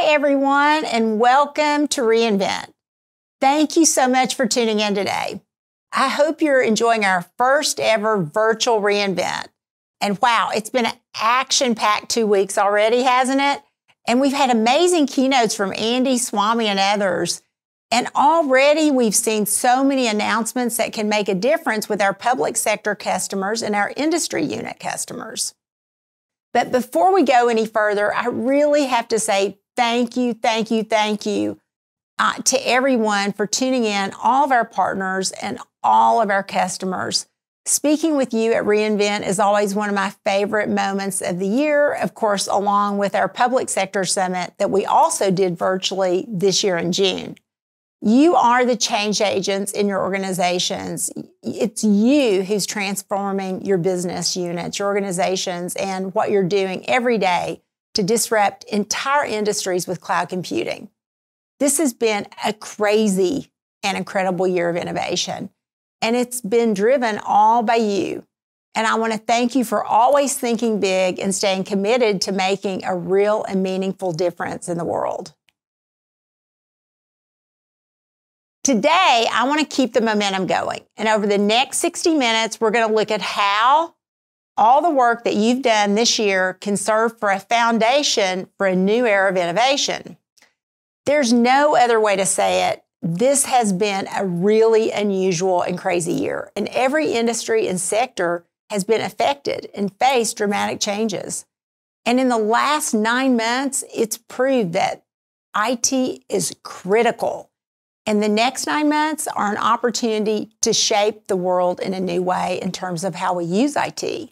Hi, everyone, and welcome to reInvent. Thank you so much for tuning in today. I hope you're enjoying our first ever virtual reInvent. And wow, it's been an action packed two weeks already, hasn't it? And we've had amazing keynotes from Andy, Swami, and others. And already we've seen so many announcements that can make a difference with our public sector customers and our industry unit customers. But before we go any further, I really have to say thank you, thank you, thank you uh, to everyone for tuning in, all of our partners and all of our customers. Speaking with you at reInvent is always one of my favorite moments of the year, of course, along with our public sector summit that we also did virtually this year in June. You are the change agents in your organizations. It's you who's transforming your business units, your organizations, and what you're doing every day to disrupt entire industries with cloud computing. This has been a crazy and incredible year of innovation, and it's been driven all by you. And I want to thank you for always thinking big and staying committed to making a real and meaningful difference in the world. Today, I want to keep the momentum going. And over the next 60 minutes, we're going to look at how all the work that you've done this year can serve for a foundation for a new era of innovation. There's no other way to say it. This has been a really unusual and crazy year, and every industry and sector has been affected and faced dramatic changes. And in the last nine months, it's proved that IT is critical and the next nine months are an opportunity to shape the world in a new way in terms of how we use IT.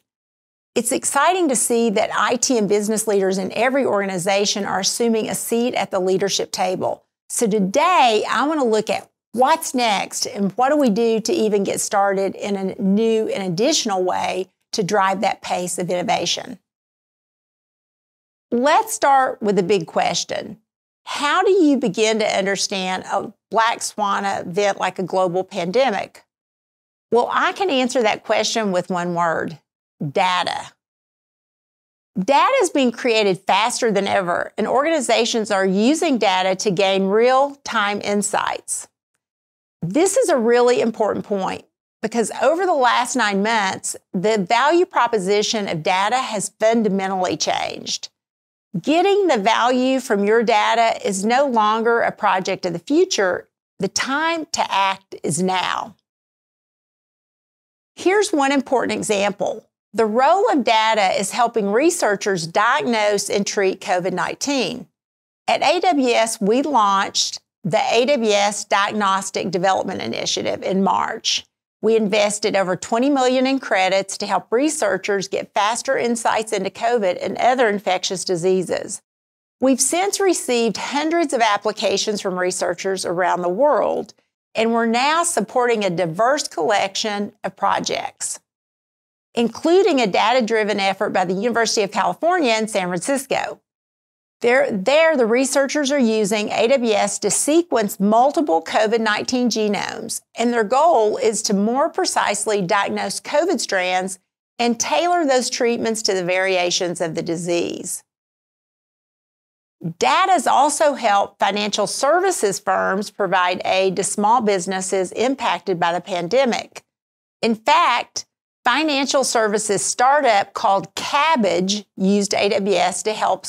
It's exciting to see that IT and business leaders in every organization are assuming a seat at the leadership table. So today, I want to look at what's next and what do we do to even get started in a new and additional way to drive that pace of innovation. Let's start with a big question. How do you begin to understand a black swan event like a global pandemic? Well, I can answer that question with one word data. Data is being created faster than ever, and organizations are using data to gain real time insights. This is a really important point because over the last nine months, the value proposition of data has fundamentally changed. Getting the value from your data is no longer a project of the future. The time to act is now. Here's one important example. The role of data is helping researchers diagnose and treat COVID 19. At AWS, we launched the AWS Diagnostic Development Initiative in March. We invested over 20 million in credits to help researchers get faster insights into COVID and other infectious diseases. We've since received hundreds of applications from researchers around the world, and we're now supporting a diverse collection of projects, including a data driven effort by the University of California in San Francisco. There, there, the researchers are using AWS to sequence multiple COVID 19 genomes, and their goal is to more precisely diagnose COVID strands and tailor those treatments to the variations of the disease. DATA's also helped financial services firms provide aid to small businesses impacted by the pandemic. In fact, financial services startup called Kabbage used AWS to help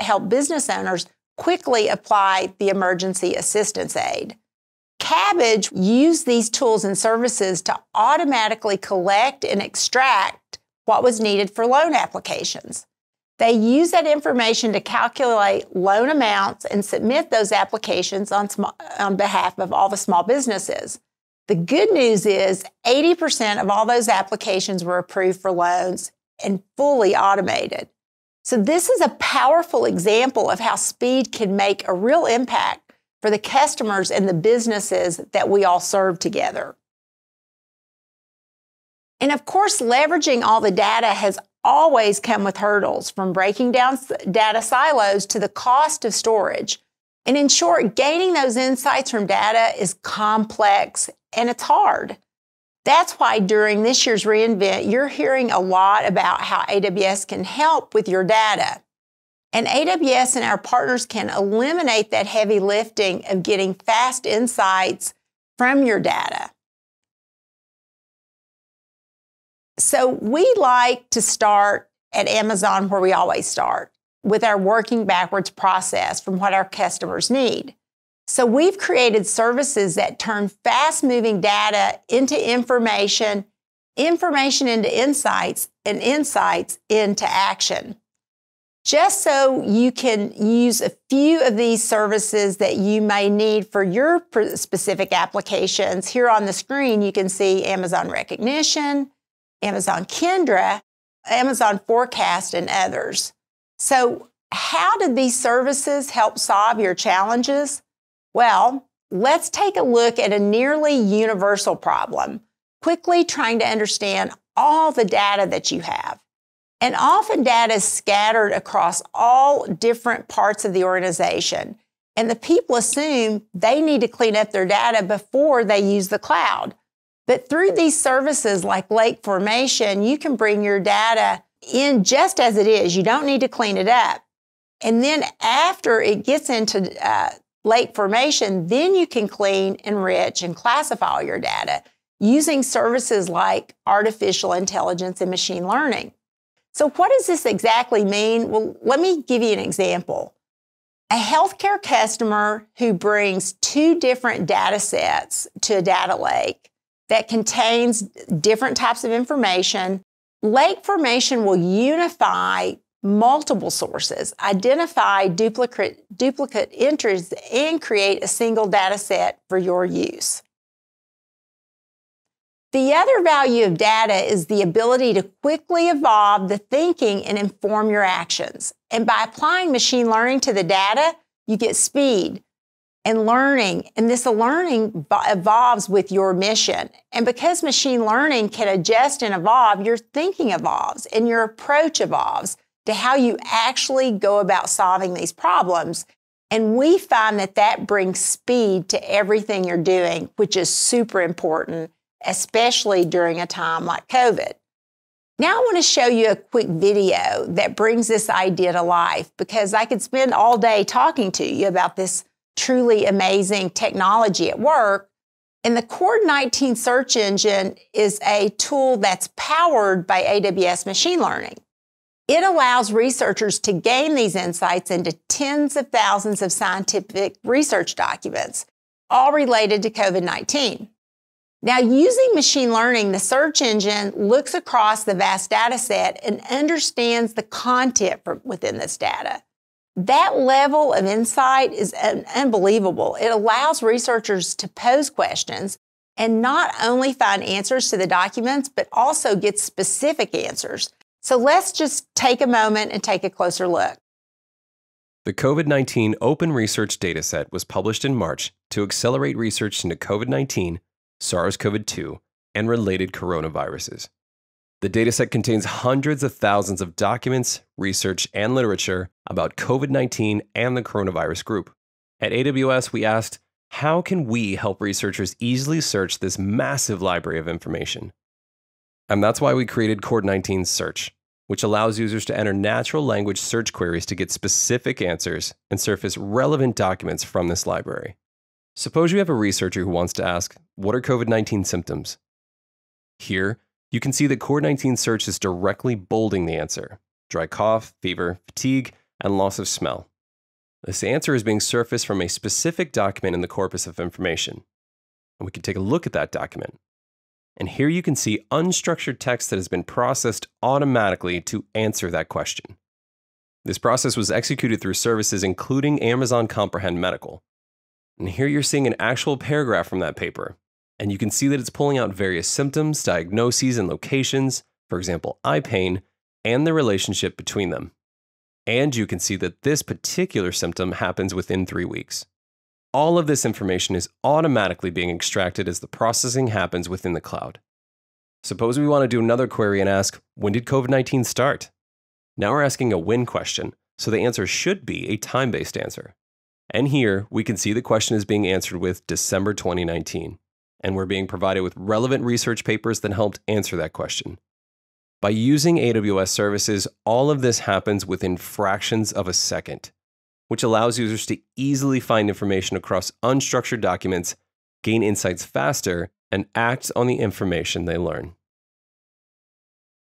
help business owners quickly apply the emergency assistance aid. Kabbage used these tools and services to automatically collect and extract what was needed for loan applications. They use that information to calculate loan amounts and submit those applications on, on behalf of all the small businesses. The good news is 80% of all those applications were approved for loans and fully automated. So, this is a powerful example of how speed can make a real impact for the customers and the businesses that we all serve together. And of course, leveraging all the data has always come with hurdles from breaking down data silos to the cost of storage. And in short, gaining those insights from data is complex and it's hard. That's why during this year's reInvent, you're hearing a lot about how AWS can help with your data. And AWS and our partners can eliminate that heavy lifting of getting fast insights from your data. So we like to start at Amazon where we always start with our working backwards process from what our customers need. So we've created services that turn fast moving data into information, information into insights, and insights into action. Just so you can use a few of these services that you may need for your specific applications, here on the screen you can see Amazon Rekognition, Amazon Kendra, Amazon Forecast, and others. So, how did these services help solve your challenges? Well, let's take a look at a nearly universal problem, quickly trying to understand all the data that you have. And often data is scattered across all different parts of the organization. And the people assume they need to clean up their data before they use the cloud. But through these services like Lake Formation, you can bring your data in just as it is. You don't need to clean it up. And then after it gets into uh, Lake Formation, then you can clean, enrich, and classify all your data using services like artificial intelligence and machine learning. So, what does this exactly mean? Well, let me give you an example. A healthcare customer who brings two different data sets to a data lake that contains different types of information. Lake formation will unify multiple sources, identify duplicate, duplicate entries, and create a single data set for your use. The other value of data is the ability to quickly evolve the thinking and inform your actions. And by applying machine learning to the data, you get speed, and learning. And this learning evolves with your mission. And because machine learning can adjust and evolve, your thinking evolves and your approach evolves to how you actually go about solving these problems. And we find that that brings speed to everything you're doing, which is super important, especially during a time like COVID. Now I want to show you a quick video that brings this idea to life because I could spend all day talking to you about this truly amazing technology at work. And the Cord 19 search engine is a tool that's powered by AWS machine learning. It allows researchers to gain these insights into tens of thousands of scientific research documents, all related to COVID 19. Now, using machine learning, the search engine looks across the vast data set and understands the content within this data. That level of insight is unbelievable. It allows researchers to pose questions and not only find answers to the documents, but also get specific answers. So let's just take a moment and take a closer look. The COVID 19 Open Research Dataset was published in March to accelerate research into COVID 19, SARS CoV 2, and related coronaviruses. The dataset contains hundreds of thousands of documents, research, and literature about COVID 19 and the coronavirus group. At AWS, we asked, how can we help researchers easily search this massive library of information? And that's why we created Cord 19 Search, which allows users to enter natural language search queries to get specific answers and surface relevant documents from this library. Suppose you have a researcher who wants to ask, What are COVID 19 symptoms? Here, you can see that Cord 19 search is directly bolding the answer dry cough, fever, fatigue, and loss of smell. This answer is being surfaced from a specific document in the corpus of information. And we can take a look at that document. And here you can see unstructured text that has been processed automatically to answer that question. This process was executed through services including Amazon Comprehend Medical. And here you're seeing an actual paragraph from that paper, and you can see that it's pulling out various symptoms, diagnoses, and locations, for example, eye pain, and the relationship between them. And you can see that this particular symptom happens within three weeks. All of this information is automatically being extracted as the processing happens within the cloud. Suppose we want to do another query and ask, when did COVID 19 start? Now we're asking a when question, so the answer should be a time based answer. And here we can see the question is being answered with December 2019 and we're being provided with relevant research papers that helped answer that question. By using AWS services, all of this happens within fractions of a second, which allows users to easily find information across unstructured documents, gain insights faster, and act on the information they learn.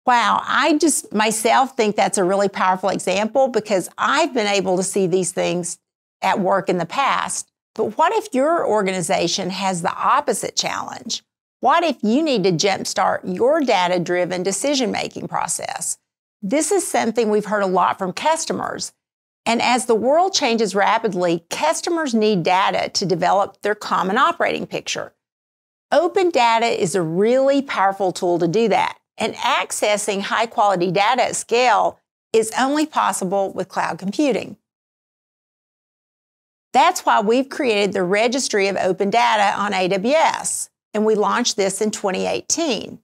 Wow, I just myself think that's a really powerful example because I've been able to see these things at work in the past. But what if your organization has the opposite challenge? What if you need to jumpstart your data driven decision making process? This is something we've heard a lot from customers. And as the world changes rapidly, customers need data to develop their common operating picture. Open data is a really powerful tool to do that. And accessing high quality data at scale is only possible with cloud computing. That's why we've created the Registry of Open Data on AWS, and we launched this in 2018.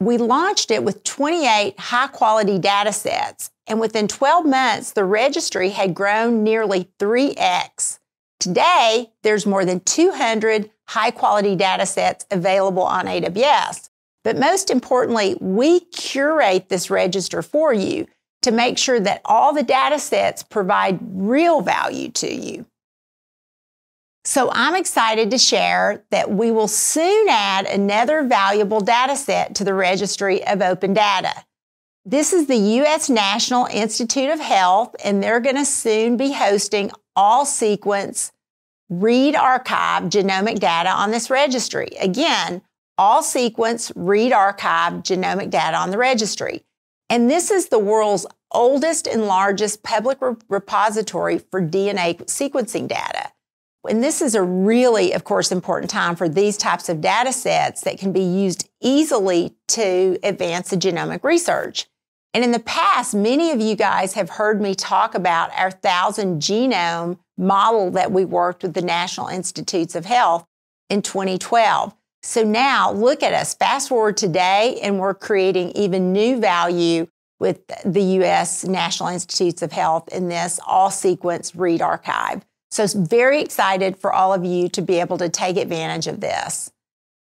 We launched it with 28 high quality data sets, and within 12 months, the registry had grown nearly 3x. Today, there's more than 200 high quality data sets available on AWS. But most importantly, we curate this register for you to make sure that all the data sets provide real value to you. So I'm excited to share that we will soon add another valuable data set to the registry of open data. This is the U.S. National Institute of Health, and they're going to soon be hosting all sequence read archive genomic data on this registry. Again, all sequence read archive genomic data on the registry. And this is the world's oldest and largest public re- repository for DNA sequencing data. And this is a really, of course, important time for these types of data sets that can be used easily to advance the genomic research. And in the past, many of you guys have heard me talk about our thousand genome model that we worked with the National Institutes of Health in 2012. So now look at us, fast forward today, and we're creating even new value with the US National Institutes of Health in this all sequence read archive. So it's very excited for all of you to be able to take advantage of this.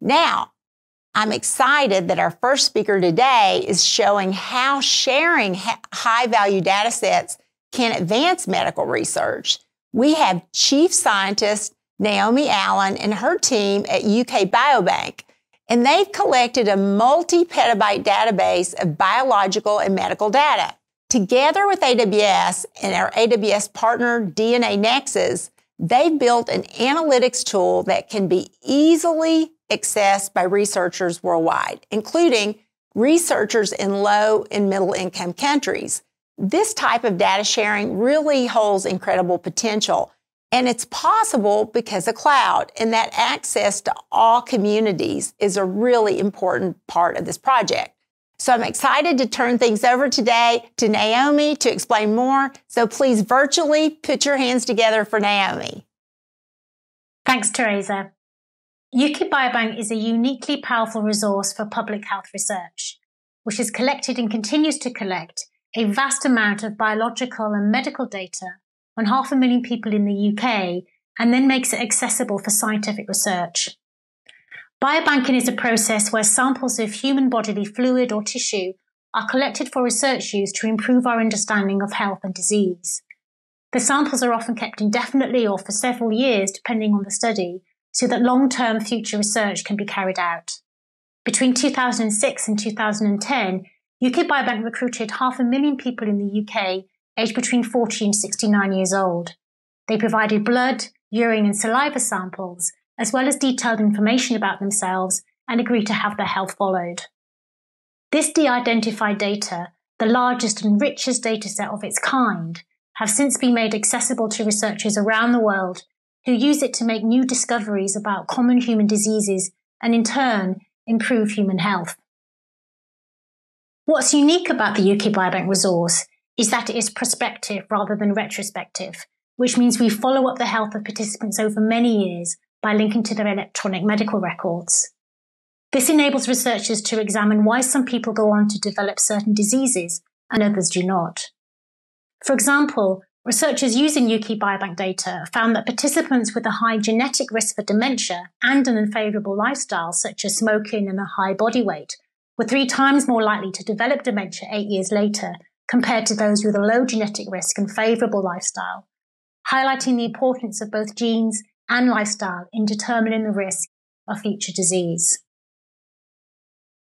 Now, I'm excited that our first speaker today is showing how sharing high value data sets can advance medical research. We have chief scientist Naomi Allen and her team at UK Biobank, and they've collected a multi petabyte database of biological and medical data. Together with AWS and our AWS partner DNAnexus, they've built an analytics tool that can be easily accessed by researchers worldwide, including researchers in low and middle income countries. This type of data sharing really holds incredible potential and it's possible because of cloud, and that access to all communities is a really important part of this project. So I'm excited to turn things over today to Naomi to explain more. So please virtually put your hands together for Naomi. Thanks, Teresa. UK Biobank is a uniquely powerful resource for public health research, which has collected and continues to collect a vast amount of biological and medical data on half a million people in the UK and then makes it accessible for scientific research. Biobanking is a process where samples of human bodily fluid or tissue are collected for research use to improve our understanding of health and disease. The samples are often kept indefinitely or for several years, depending on the study, so that long-term future research can be carried out. Between 2006 and 2010, UK Biobank recruited half a million people in the UK aged between 40 and 69 years old. They provided blood, urine, and saliva samples, as well as detailed information about themselves, and agreed to have their health followed. This de identified data, the largest and richest dataset of its kind, have since been made accessible to researchers around the world who use it to make new discoveries about common human diseases and, in turn, improve human health. What's unique about the UK Biobank resource is that it is prospective rather than retrospective, which means we follow up the health of participants over many years by linking to their electronic medical records. This enables researchers to examine why some people go on to develop certain diseases and others do not. For example, researchers using UK Biobank data found that participants with a high genetic risk for dementia and an unfavorable lifestyle, such as smoking and a high body weight, were three times more likely to develop dementia eight years later compared to those with a low genetic risk and favorable lifestyle, highlighting the importance of both genes and lifestyle in determining the risk of future disease.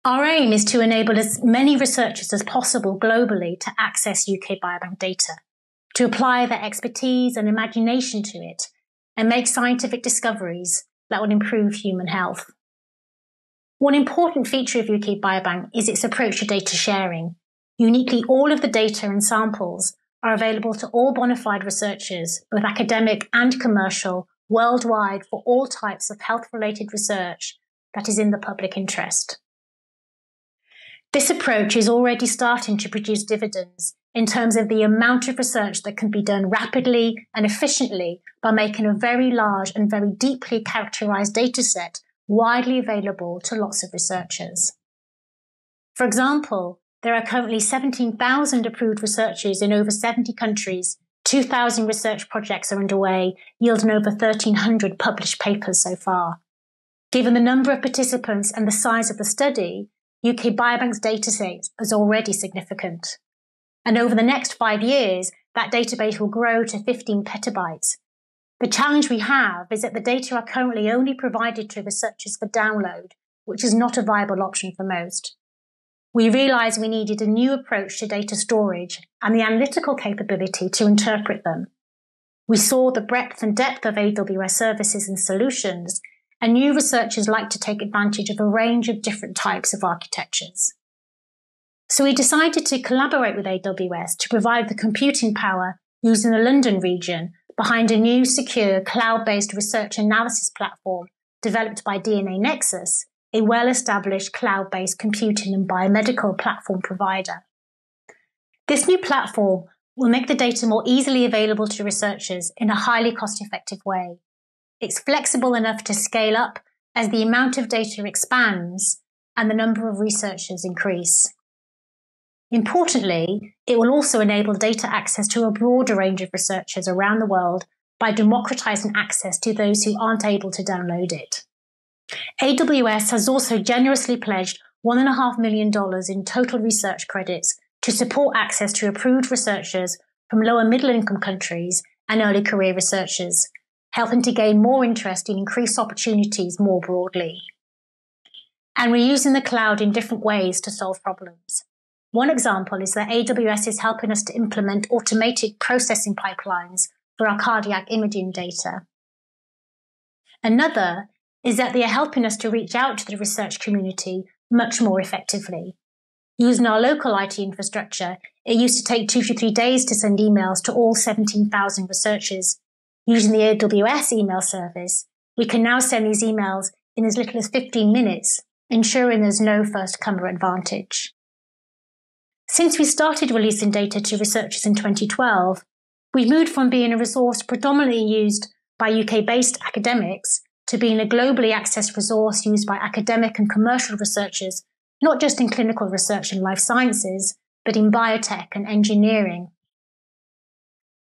Our aim is to enable as many researchers as possible globally to access UK Biobank data, to apply their expertise and imagination to it, and make scientific discoveries that will improve human health. One important feature of UK Biobank is its approach to data sharing. Uniquely, all of the data and samples are available to all bona fide researchers, both academic and commercial, worldwide for all types of health related research that is in the public interest. This approach is already starting to produce dividends in terms of the amount of research that can be done rapidly and efficiently by making a very large and very deeply characterized data set widely available to lots of researchers. For example, there are currently 17,000 approved researchers in over 70 countries. 2,000 research projects are underway, yielding over 1,300 published papers so far. Given the number of participants and the size of the study, UK Biobank's dataset is already significant. And over the next five years, that database will grow to 15 petabytes. The challenge we have is that the data are currently only provided to researchers for download, which is not a viable option for most. We realized we needed a new approach to data storage and the analytical capability to interpret them. We saw the breadth and depth of AWS services and solutions and new researchers like to take advantage of a range of different types of architectures. So we decided to collaborate with AWS to provide the computing power used in the London region behind a new secure cloud-based research analysis platform developed by DNAnexus, a well-established cloud-based computing and biomedical platform provider. This new platform will make the data more easily available to researchers in a highly cost-effective way it's flexible enough to scale up as the amount of data expands and the number of researchers increase. Importantly, it will also enable data access to a broader range of researchers around the world by democratizing access to those who aren't able to download it. AWS has also generously pledged $1.5 million in total research credits to support access to approved researchers from lower middle income countries and early career researchers helping to gain more interest in increased opportunities more broadly. And we're using the cloud in different ways to solve problems. One example is that AWS is helping us to implement automated processing pipelines for our cardiac imaging data. Another is that they are helping us to reach out to the research community much more effectively. Using our local IT infrastructure, it used to take two to three days to send emails to all 17,000 researchers Using the AWS email service, we can now send these emails in as little as 15 minutes, ensuring there's no first comer advantage. Since we started releasing data to researchers in 2012, we've moved from being a resource predominantly used by UK based academics to being a globally accessed resource used by academic and commercial researchers, not just in clinical research and life sciences, but in biotech and engineering,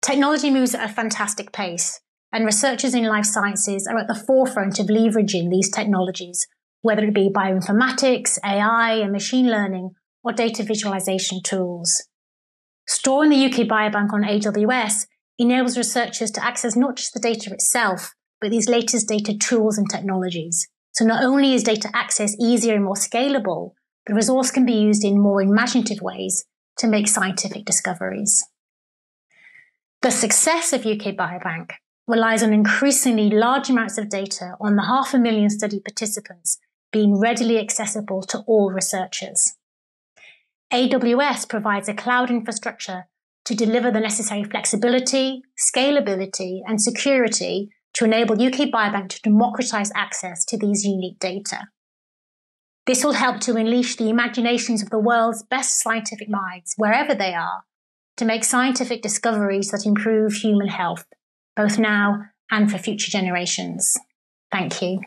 Technology moves at a fantastic pace, and researchers in life sciences are at the forefront of leveraging these technologies, whether it be bioinformatics, AI, and machine learning, or data visualization tools. Storing the UK Biobank on AWS enables researchers to access not just the data itself, but these latest data tools and technologies. So not only is data access easier and more scalable, the resource can be used in more imaginative ways to make scientific discoveries. The success of UK Biobank relies on increasingly large amounts of data on the half a million study participants being readily accessible to all researchers. AWS provides a cloud infrastructure to deliver the necessary flexibility, scalability, and security to enable UK Biobank to democratize access to these unique data. This will help to unleash the imaginations of the world's best scientific minds, wherever they are, to make scientific discoveries that improve human health, both now and for future generations. Thank you.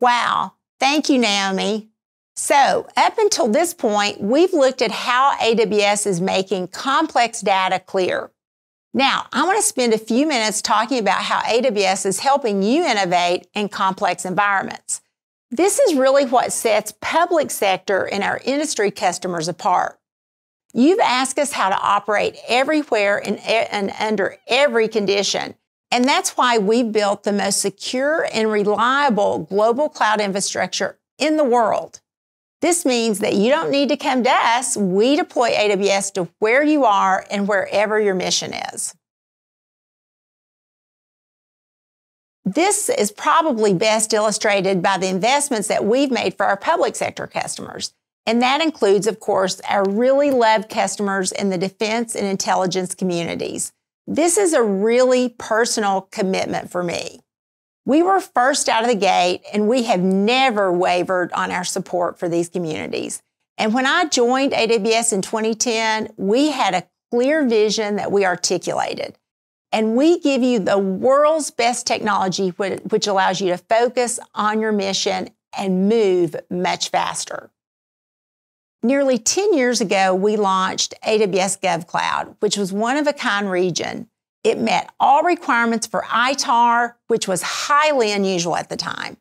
Wow. Thank you, Naomi. So, up until this point, we've looked at how AWS is making complex data clear. Now, I want to spend a few minutes talking about how AWS is helping you innovate in complex environments. This is really what sets public sector and our industry customers apart. You've asked us how to operate everywhere and, and under every condition. And that's why we built the most secure and reliable global cloud infrastructure in the world. This means that you don't need to come to us. We deploy AWS to where you are and wherever your mission is. This is probably best illustrated by the investments that we've made for our public sector customers. And that includes, of course, our really loved customers in the defense and intelligence communities. This is a really personal commitment for me. We were first out of the gate and we have never wavered on our support for these communities. And when I joined AWS in 2010, we had a clear vision that we articulated. And we give you the world's best technology, which allows you to focus on your mission and move much faster. Nearly 10 years ago, we launched AWS GovCloud, which was one of a kind region. It met all requirements for ITAR, which was highly unusual at the time.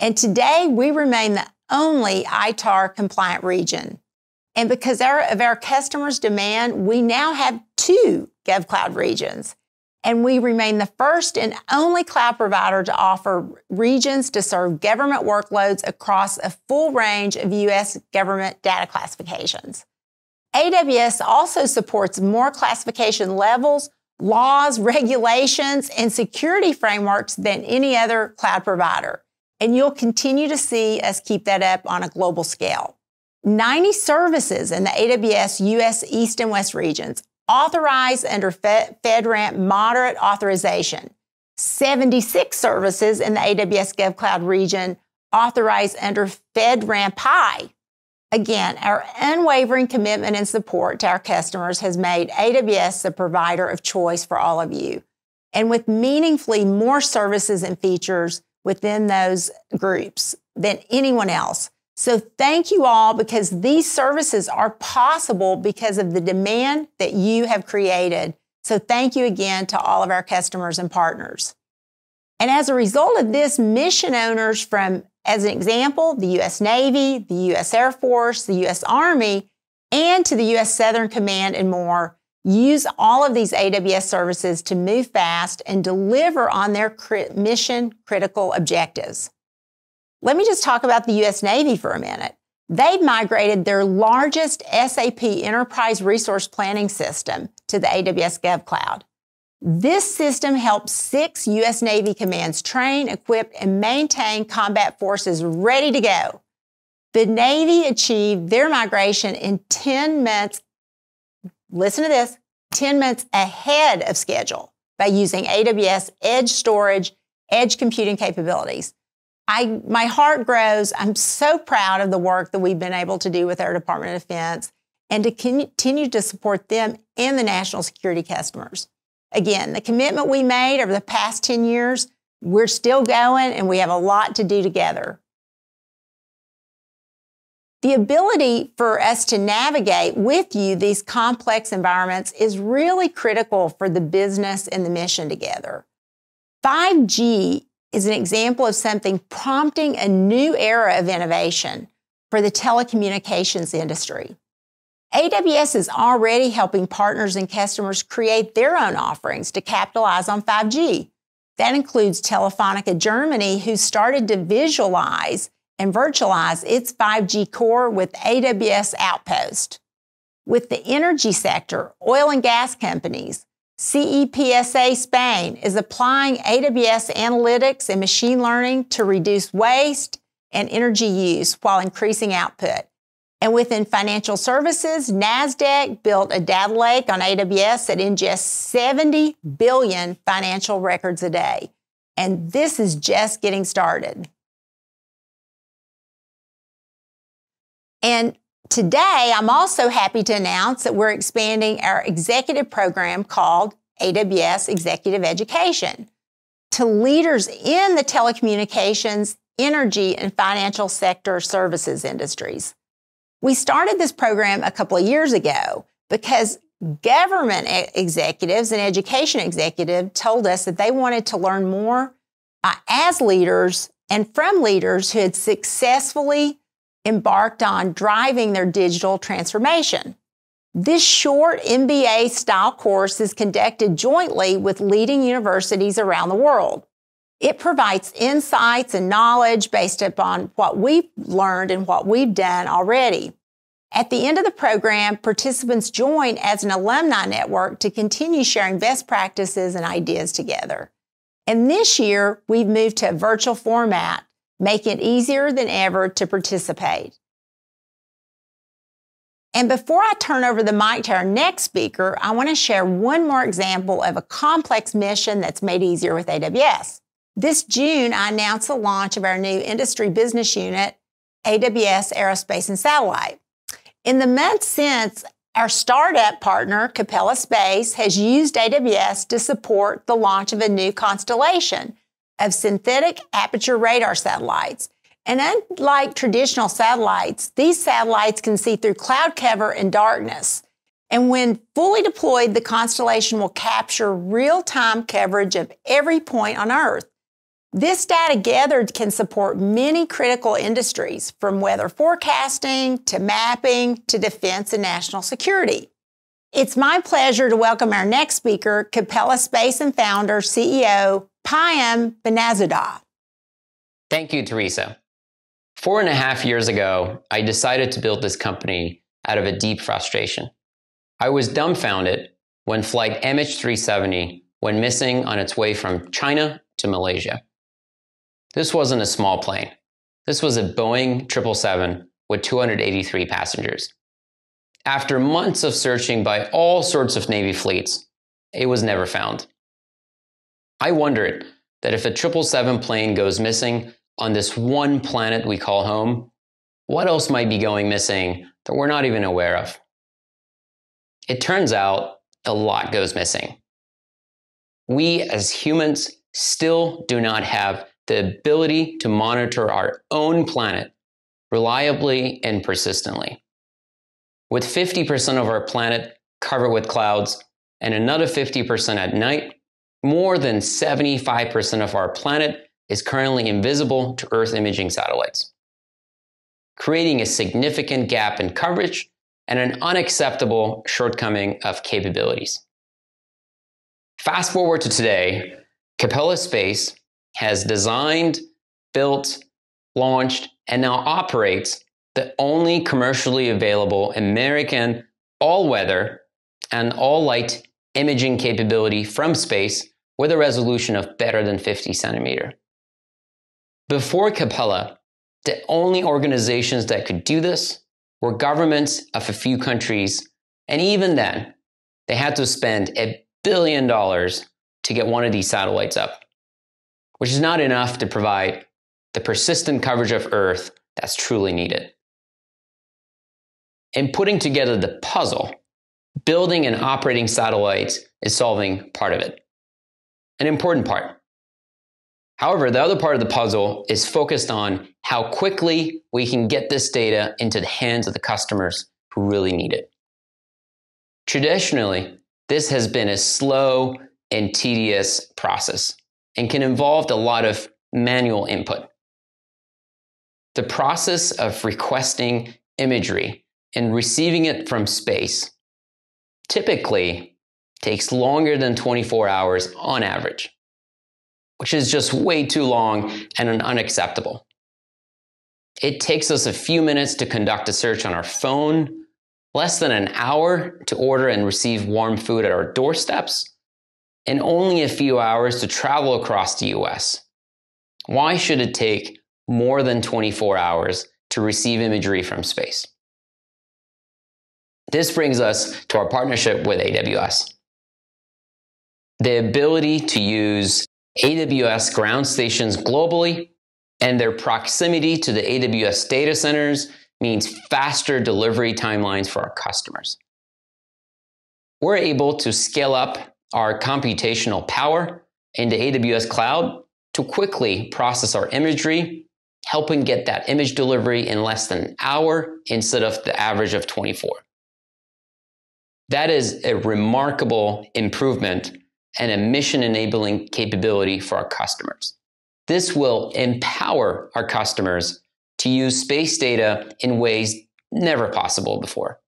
And today, we remain the only ITAR compliant region. And because of our customers' demand, we now have two GovCloud regions. And we remain the first and only cloud provider to offer regions to serve government workloads across a full range of U.S. government data classifications. AWS also supports more classification levels, laws, regulations, and security frameworks than any other cloud provider. And you'll continue to see us keep that up on a global scale. 90 services in the AWS US East and West regions authorized under FedRAMP moderate authorization. 76 services in the AWS GovCloud region authorized under FedRAMP High. Again, our unwavering commitment and support to our customers has made AWS the provider of choice for all of you. And with meaningfully more services and features within those groups than anyone else, so thank you all because these services are possible because of the demand that you have created. So thank you again to all of our customers and partners. And as a result of this, mission owners from, as an example, the U.S. Navy, the U.S. Air Force, the U.S. Army, and to the U.S. Southern Command and more, use all of these AWS services to move fast and deliver on their mission critical objectives. Let me just talk about the US Navy for a minute. They've migrated their largest SAP enterprise resource planning system to the AWS GovCloud. This system helps six U.S. Navy commands train, equip, and maintain combat forces ready to go. The Navy achieved their migration in 10 months. Listen to this 10 months ahead of schedule by using AWS Edge storage, edge computing capabilities. I, my heart grows. I'm so proud of the work that we've been able to do with our Department of Defense and to continue to support them and the national security customers. Again, the commitment we made over the past 10 years, we're still going and we have a lot to do together. The ability for us to navigate with you these complex environments is really critical for the business and the mission together. 5G is an example of something prompting a new era of innovation for the telecommunications industry. AWS is already helping partners and customers create their own offerings to capitalize on 5G. That includes Telefonica Germany, who started to visualize and virtualize its 5G core with AWS Outpost. With the energy sector, oil and gas companies, CEPSA Spain is applying AWS analytics and machine learning to reduce waste and energy use while increasing output. And within financial services, NASDAQ built a data lake on AWS that ingests 70 billion financial records a day. And this is just getting started. And Today, I'm also happy to announce that we're expanding our executive program called AWS Executive Education to leaders in the telecommunications, energy, and financial sector services industries. We started this program a couple of years ago because government executives and education executives told us that they wanted to learn more uh, as leaders and from leaders who had successfully embarked on driving their digital transformation. This short MBA style course is conducted jointly with leading universities around the world. It provides insights and knowledge based upon what we've learned and what we've done already. At the end of the program, participants join as an alumni network to continue sharing best practices and ideas together. And this year, we've moved to a virtual format, making it easier than ever to participate. And before I turn over the mic to our next speaker, I want to share one more example of a complex mission that's made easier with AWS. This June, I announced the launch of our new industry business unit, AWS Aerospace and Satellite. In the months since, our startup partner, Capella Space, has used AWS to support the launch of a new constellation of synthetic aperture radar satellites. And unlike traditional satellites, these satellites can see through cloud cover and darkness. And when fully deployed, the constellation will capture real time coverage of every point on Earth. This data gathered can support many critical industries, from weather forecasting to mapping to defense and national security. It's my pleasure to welcome our next speaker, Capella Space and founder, CEO, Payam Banazadeh. Thank you, Teresa. Four and a half years ago, I decided to build this company out of a deep frustration. I was dumbfounded when flight MH370 went missing on its way from China to Malaysia. This wasn't a small plane. This was a Boeing 777 with 283 passengers. After months of searching by all sorts of Navy fleets, it was never found. I wondered that if a 777 plane goes missing on this one planet we call home, what else might be going missing that we're not even aware of? It turns out a lot goes missing. We as humans still do not have the ability to monitor our own planet reliably and persistently. With 50% of our planet covered with clouds and another 50% at night, more than 75% of our planet is currently invisible to Earth imaging satellites, creating a significant gap in coverage and an unacceptable shortcoming of capabilities. Fast forward to today, Capella Space has designed, built, launched, and now operates the only commercially available American all weather and all light imaging capability from space with a resolution of better than 50 centimeter. Before Capella, the only organizations that could do this were governments of a few countries, and even then, they had to spend a billion dollars to get one of these satellites up which is not enough to provide the persistent coverage of Earth that's truly needed. In putting together the puzzle, building and operating satellites is solving part of it, an important part. However, the other part of the puzzle is focused on how quickly we can get this data into the hands of the customers who really need it. Traditionally, this has been a slow and tedious process and can involve a lot of manual input. The process of requesting imagery and receiving it from space typically takes longer than 24 hours on average, which is just way too long and unacceptable. It takes us a few minutes to conduct a search on our phone, less than an hour to order and receive warm food at our doorsteps, and only a few hours to travel across the US. Why should it take more than 24 hours to receive imagery from space? This brings us to our partnership with AWS. The ability to use AWS ground stations globally and their proximity to the AWS data centers means faster delivery timelines for our customers. We're able to scale up our computational power in the AWS cloud to quickly process our imagery, helping get that image delivery in less than an hour instead of the average of 24. That is a remarkable improvement and a mission enabling capability for our customers. this will empower our customers to use space data in ways never possible before.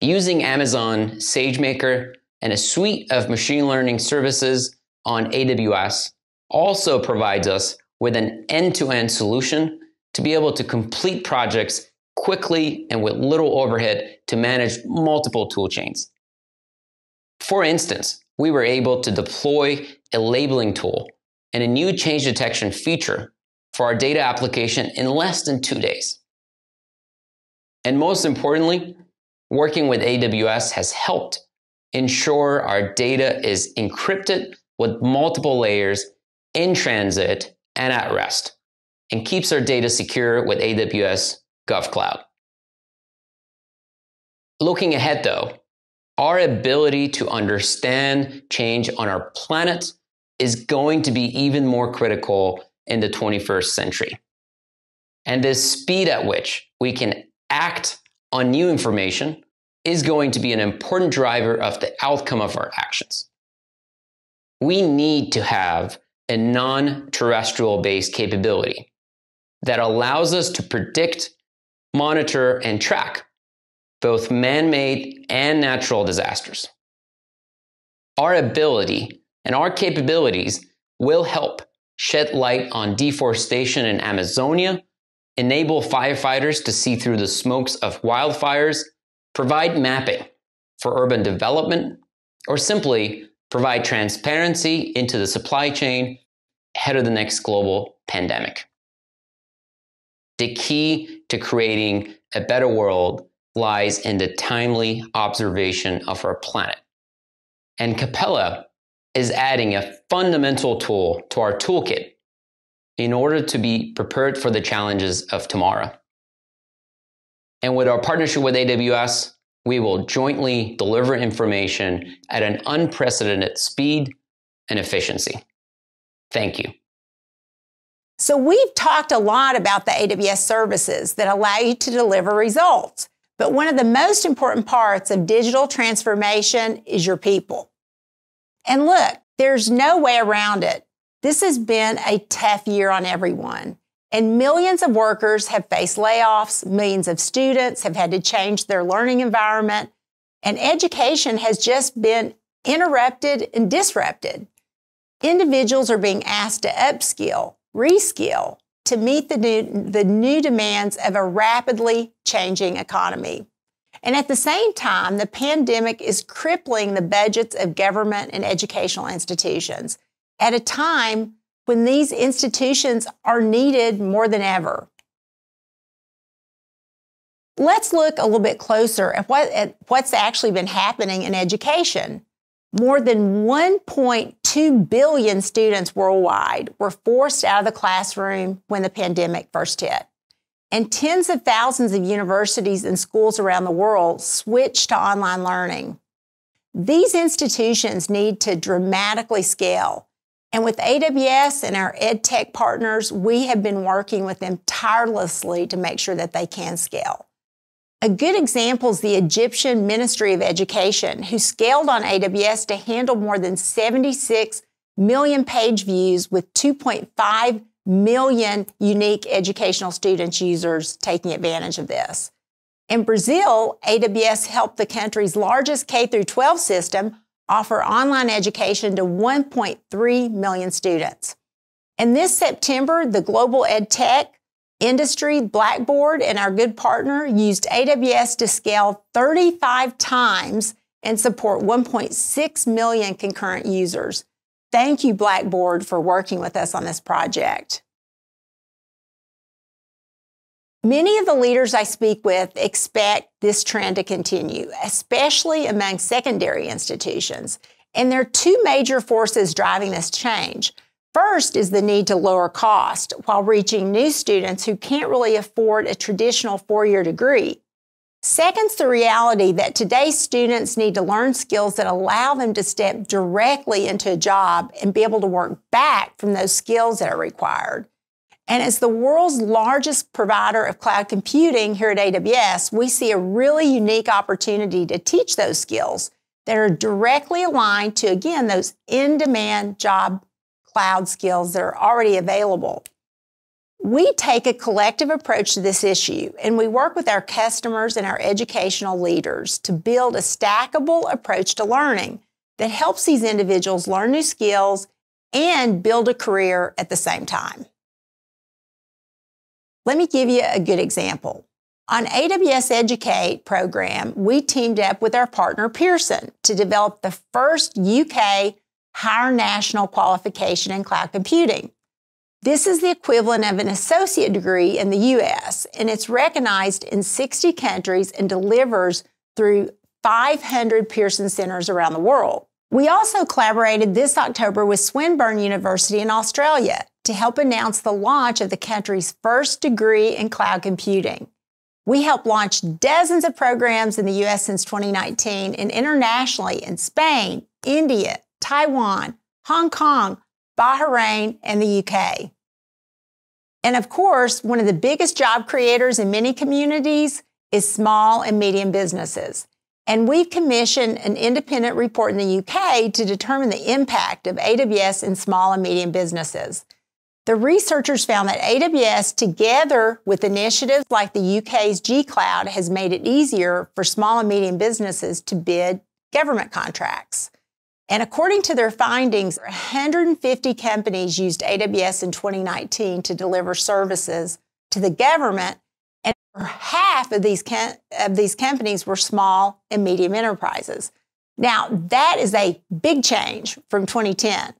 Using Amazon SageMaker and a suite of machine learning services on AWS also provides us with an end to end solution to be able to complete projects quickly and with little overhead to manage multiple tool chains. For instance, we were able to deploy a labeling tool and a new change detection feature for our data application in less than two days. And most importantly, working with AWS has helped ensure our data is encrypted with multiple layers in transit and at rest, and keeps our data secure with AWS GovCloud. Looking ahead though, our ability to understand change on our planet is going to be even more critical in the 21st century. And the speed at which we can act on new information is going to be an important driver of the outcome of our actions. We need to have a non terrestrial based capability that allows us to predict, monitor, and track both man made and natural disasters. Our ability and our capabilities will help shed light on deforestation in Amazonia, enable firefighters to see through the smokes of wildfires, provide mapping for urban development, or simply provide transparency into the supply chain ahead of the next global pandemic. The key to creating a better world lies in the timely observation of our planet. And Capella is adding a fundamental tool to our toolkit in order to be prepared for the challenges of tomorrow. And with our partnership with AWS, we will jointly deliver information at an unprecedented speed and efficiency. Thank you. So, we've talked a lot about the AWS services that allow you to deliver results. But one of the most important parts of digital transformation is your people. And look, there's no way around it. This has been a tough year on everyone. And millions of workers have faced layoffs, millions of students have had to change their learning environment, and education has just been interrupted and disrupted. Individuals are being asked to upskill, reskill, to meet the new, the new demands of a rapidly changing economy. And at the same time, the pandemic is crippling the budgets of government and educational institutions at a time when these institutions are needed more than ever. Let's look a little bit closer at, what, at what's actually been happening in education. More than 1.2 billion students worldwide were forced out of the classroom when the pandemic first hit. And tens of thousands of universities and schools around the world switched to online learning. These institutions need to dramatically scale. And with AWS and our EdTech partners, we have been working with them tirelessly to make sure that they can scale. A good example is the Egyptian Ministry of Education, who scaled on AWS to handle more than 76 million page views with 2.5 million unique educational students users taking advantage of this. In Brazil, AWS helped the country's largest K 12 system offer online education to 1.3 million students. And this September, the global ed tech industry, Blackboard, and our good partner used AWS to scale 35 times and support 1.6 million concurrent users. Thank you, Blackboard, for working with us on this project. Many of the leaders I speak with expect this trend to continue, especially among secondary institutions. And there are two major forces driving this change. First is the need to lower cost while reaching new students who can't really afford a traditional four year degree. Second's the reality that today's students need to learn skills that allow them to step directly into a job and be able to work back from those skills that are required. And as the world's largest provider of cloud computing here at AWS, we see a really unique opportunity to teach those skills that are directly aligned to, again, those in demand job cloud skills that are already available. We take a collective approach to this issue and we work with our customers and our educational leaders to build a stackable approach to learning that helps these individuals learn new skills and build a career at the same time. Let me give you a good example. On AWS Educate program, we teamed up with our partner Pearson to develop the first UK higher national qualification in cloud computing. This is the equivalent of an associate degree in the US, and it's recognized in 60 countries and delivers through 500 Pearson centers around the world. We also collaborated this October with Swinburne University in Australia to help announce the launch of the country's first degree in cloud computing. We helped launch dozens of programs in the US since 2019 and internationally in Spain, India, Taiwan, Hong Kong, Bahrain, and the UK. And of course, one of the biggest job creators in many communities is small and medium businesses. And we've commissioned an independent report in the UK to determine the impact of AWS in small and medium businesses. The researchers found that AWS, together with initiatives like the UK's G Cloud, has made it easier for small and medium businesses to bid government contracts. And according to their findings, 150 companies used AWS in 2019 to deliver services to the government, and half of these, of these companies were small and medium enterprises. Now, that is a big change from 2010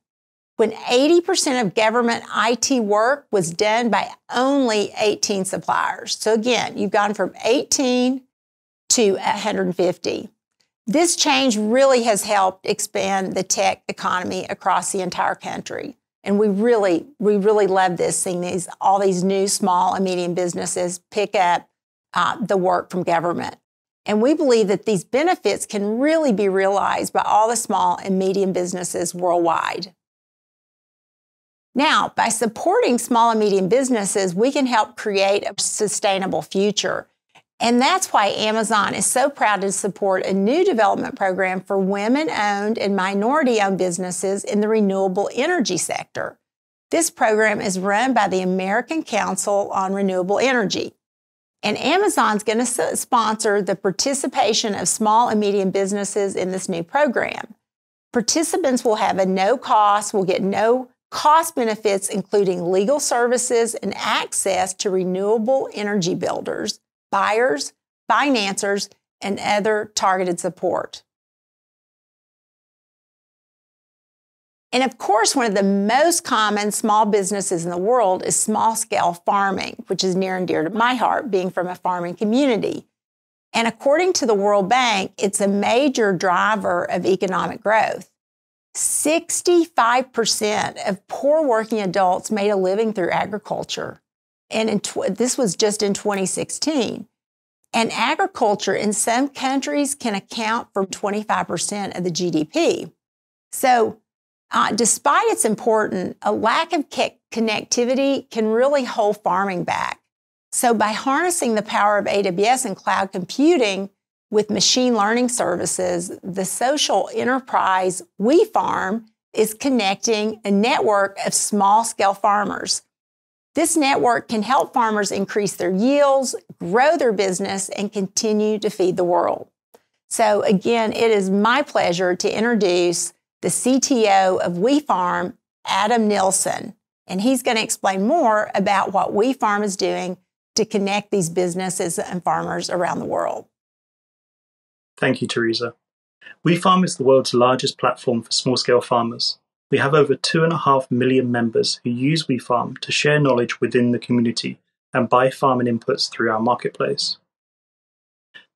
when 80% of government IT work was done by only 18 suppliers. So again, you've gone from 18 to 150. This change really has helped expand the tech economy across the entire country. And we really, we really love this, seeing these all these new small and medium businesses pick up uh, the work from government. And we believe that these benefits can really be realized by all the small and medium businesses worldwide. Now, by supporting small and medium businesses, we can help create a sustainable future. And that's why Amazon is so proud to support a new development program for women owned and minority owned businesses in the renewable energy sector. This program is run by the American Council on Renewable Energy. And Amazon's going to sponsor the participation of small and medium businesses in this new program. Participants will have a no cost, will get no cost benefits, including legal services and access to renewable energy builders, buyers, financiers, and other targeted support. And of course, one of the most common small businesses in the world is small scale farming, which is near and dear to my heart, being from a farming community. And according to the World Bank, it's a major driver of economic growth. 65% of poor working adults made a living through agriculture. And this was just in 2016. And agriculture in some countries can account for 25% of the GDP. So uh, despite its importance, a lack of connectivity can really hold farming back. So, by harnessing the power of AWS and cloud computing with machine learning services, the social enterprise WeFarm is connecting a network of small scale farmers. This network can help farmers increase their yields, grow their business, and continue to feed the world. So, again, it is my pleasure to introduce the CTO of WeFarm, Adam Nilsson. And he's going to explain more about what WeFarm is doing to connect these businesses and farmers around the world. Thank you, Teresa. WeFarm is the world's largest platform for small scale farmers. We have over 2.5 million members who use WeFarm to share knowledge within the community and buy farming inputs through our marketplace.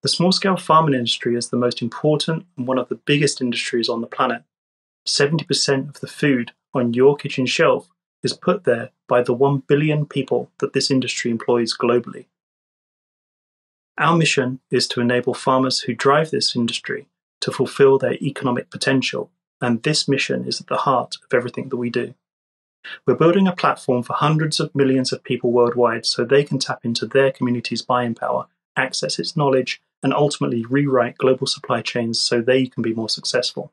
The small scale farming industry is the most important and one of the biggest industries on the planet. 70% of the food on your kitchen shelf is put there by the 1 billion people that this industry employs globally. Our mission is to enable farmers who drive this industry to fulfill their economic potential, and this mission is at the heart of everything that we do. We're building a platform for hundreds of millions of people worldwide so they can tap into their community's buying power, access its knowledge, and ultimately rewrite global supply chains so they can be more successful.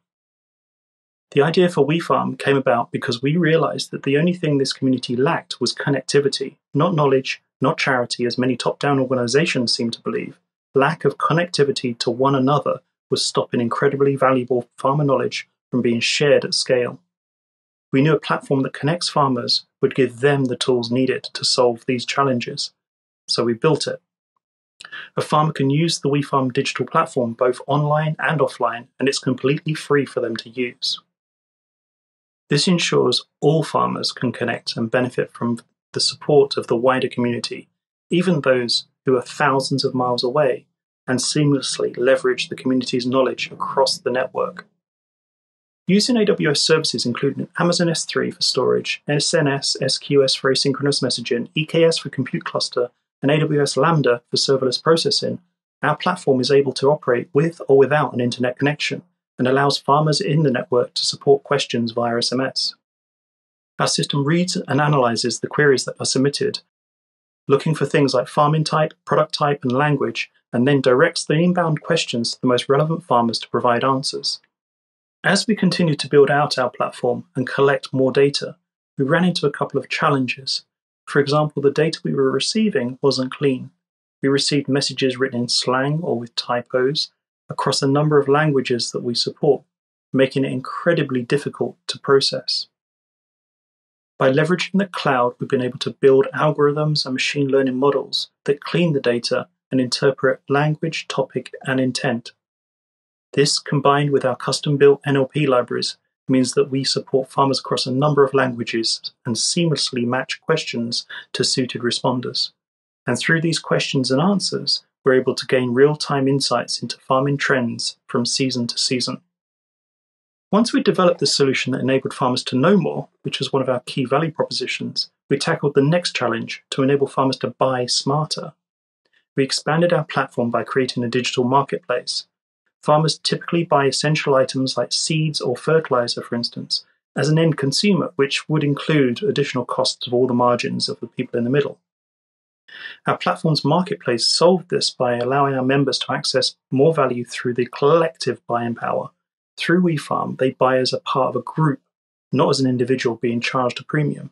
The idea for WeFarm came about because we realized that the only thing this community lacked was connectivity, not knowledge, not charity, as many top down organizations seem to believe. Lack of connectivity to one another was stopping incredibly valuable farmer knowledge from being shared at scale. We knew a platform that connects farmers would give them the tools needed to solve these challenges. So we built it. A farmer can use the WeFarm digital platform both online and offline, and it's completely free for them to use. This ensures all farmers can connect and benefit from the support of the wider community, even those who are thousands of miles away, and seamlessly leverage the community's knowledge across the network. Using AWS services including Amazon S3 for storage, SNS, SQS for asynchronous messaging, EKS for compute cluster, and AWS Lambda for serverless processing, our platform is able to operate with or without an internet connection and allows farmers in the network to support questions via SMS. Our system reads and analyzes the queries that are submitted, looking for things like farming type, product type, and language, and then directs the inbound questions to the most relevant farmers to provide answers. As we continued to build out our platform and collect more data, we ran into a couple of challenges. For example, the data we were receiving wasn't clean. We received messages written in slang or with typos, across a number of languages that we support, making it incredibly difficult to process. By leveraging the cloud, we've been able to build algorithms and machine learning models that clean the data and interpret language, topic, and intent. This, combined with our custom built NLP libraries, means that we support farmers across a number of languages and seamlessly match questions to suited responders. And through these questions and answers, we're able to gain real-time insights into farming trends from season to season. Once we developed this solution that enabled farmers to know more, which was one of our key value propositions, we tackled the next challenge to enable farmers to buy smarter. We expanded our platform by creating a digital marketplace. Farmers typically buy essential items like seeds or fertilizer, for instance, as an end consumer, which would include additional costs of all the margins of the people in the middle. Our platform's marketplace solved this by allowing our members to access more value through the collective buying power. Through WeFarm, they buy as a part of a group, not as an individual being charged a premium.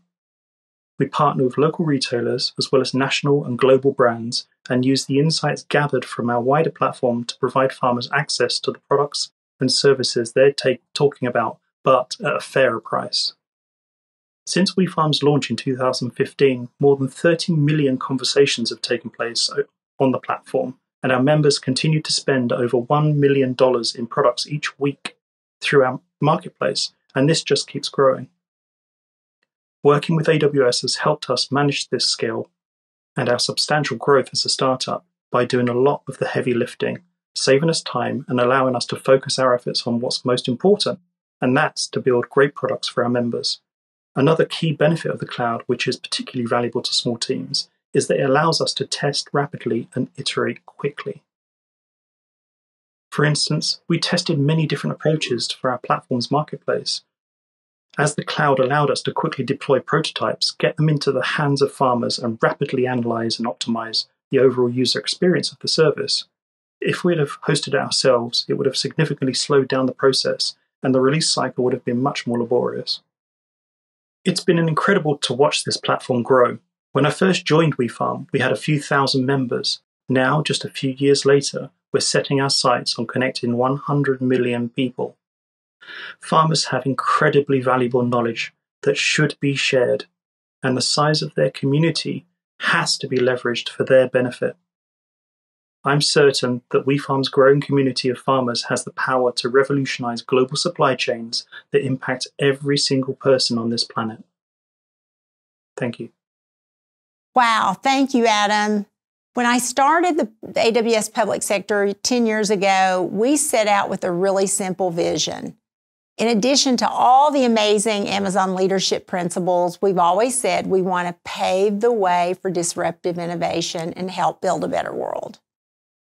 We partner with local retailers as well as national and global brands and use the insights gathered from our wider platform to provide farmers access to the products and services they're take, talking about, but at a fairer price. Since WeFarm's launch in 2015, more than 30 million conversations have taken place on the platform, and our members continue to spend over $1 million in products each week through our marketplace, and this just keeps growing. Working with AWS has helped us manage this scale and our substantial growth as a startup by doing a lot of the heavy lifting, saving us time and allowing us to focus our efforts on what's most important, and that's to build great products for our members. Another key benefit of the cloud, which is particularly valuable to small teams, is that it allows us to test rapidly and iterate quickly. For instance, we tested many different approaches for our platform's marketplace. As the cloud allowed us to quickly deploy prototypes, get them into the hands of farmers, and rapidly analyze and optimize the overall user experience of the service. If we'd have hosted it ourselves, it would have significantly slowed down the process, and the release cycle would have been much more laborious. It's been incredible to watch this platform grow. When I first joined WeFarm, we had a few thousand members. Now, just a few years later, we're setting our sights on connecting 100 million people. Farmers have incredibly valuable knowledge that should be shared, and the size of their community has to be leveraged for their benefit. I'm certain that WeFarm's growing community of farmers has the power to revolutionize global supply chains that impact every single person on this planet. Thank you. Wow. Thank you, Adam. When I started the AWS public sector 10 years ago, we set out with a really simple vision. In addition to all the amazing Amazon leadership principles, we've always said we want to pave the way for disruptive innovation and help build a better world.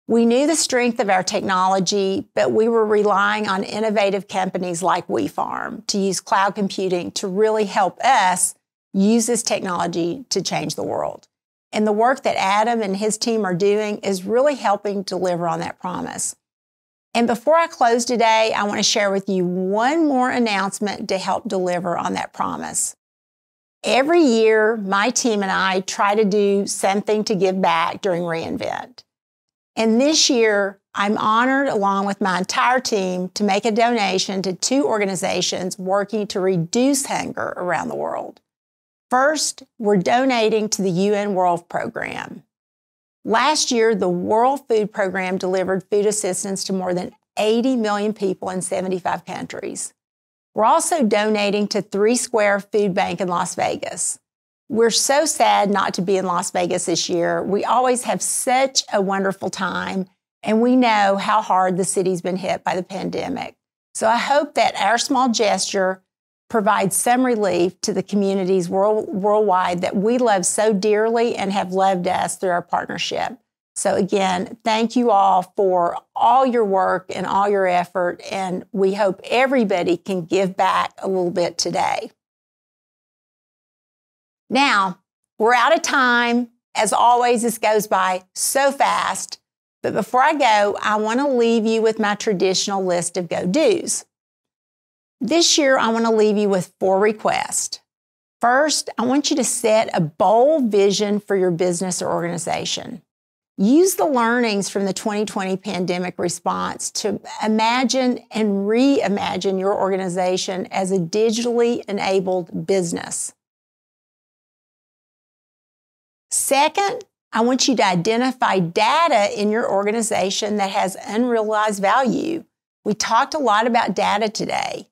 We knew the strength of our technology, but we were relying on innovative companies like WeFarm to use cloud computing to really help us use this technology to change the world. And the work that Adam and his team are doing is really helping deliver on that promise. And before I close today, I want to share with you one more announcement to help deliver on that promise. Every year, my team and I try to do something to give back during reInvent. And this year, I'm honored, along with my entire team, to make a donation to two organizations working to reduce hunger around the world. First, we're donating to the UN World Program. Last year, the World Food Program delivered food assistance to more than 80 million people in 75 countries. We're also donating to Three Square Food Bank in Las Vegas. We're so sad not to be in Las Vegas this year. We always have such a wonderful time, and we know how hard the city's been hit by the pandemic. So I hope that our small gesture provides some relief to the communities world, worldwide that we love so dearly and have loved us through our partnership. So, again, thank you all for all your work and all your effort. And we hope everybody can give back a little bit today. Now, we're out of time. As always, this goes by so fast. But before I go, I want to leave you with my traditional list of go dos. This year, I want to leave you with four requests. First, I want you to set a bold vision for your business or organization. Use the learnings from the 2020 pandemic response to imagine and reimagine your organization as a digitally enabled business. Second, I want you to identify data in your organization that has unrealized value. We talked a lot about data today.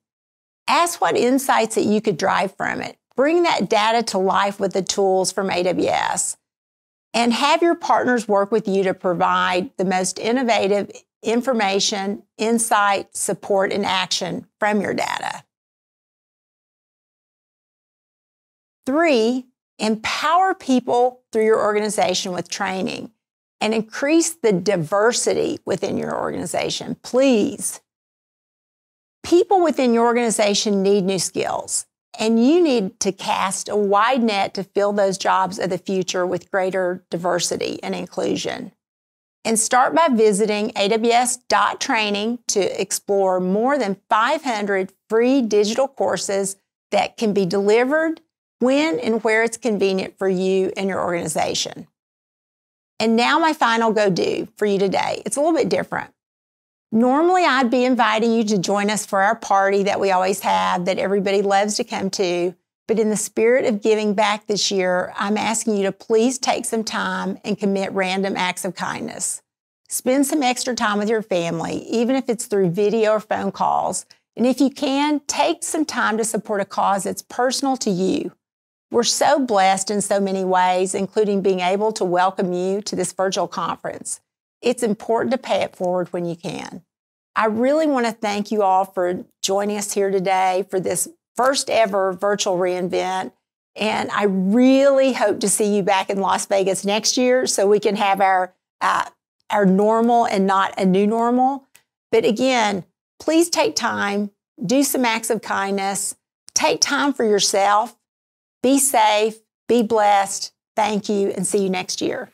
Ask what insights that you could drive from it. Bring that data to life with the tools from AWS. And have your partners work with you to provide the most innovative information, insight, support, and action from your data. Three, Empower people through your organization with training and increase the diversity within your organization, please. People within your organization need new skills, and you need to cast a wide net to fill those jobs of the future with greater diversity and inclusion. And start by visiting aws.training to explore more than 500 free digital courses that can be delivered when and where it's convenient for you and your organization. And now, my final go do for you today. It's a little bit different. Normally, I'd be inviting you to join us for our party that we always have, that everybody loves to come to. But in the spirit of giving back this year, I'm asking you to please take some time and commit random acts of kindness. Spend some extra time with your family, even if it's through video or phone calls. And if you can, take some time to support a cause that's personal to you. We're so blessed in so many ways, including being able to welcome you to this virtual conference. It's important to pay it forward when you can. I really want to thank you all for joining us here today for this first ever virtual reInvent. And I really hope to see you back in Las Vegas next year so we can have our, uh, our normal and not a new normal. But again, please take time, do some acts of kindness, take time for yourself be safe, be blessed. Thank you, and see you next year.